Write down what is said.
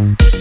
sound.